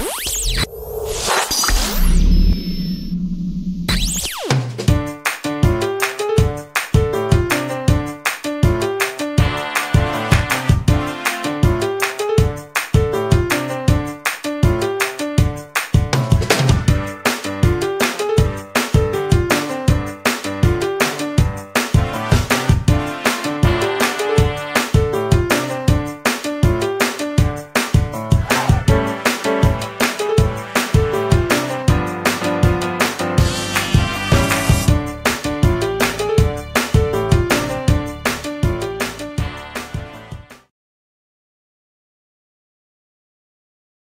Tchau.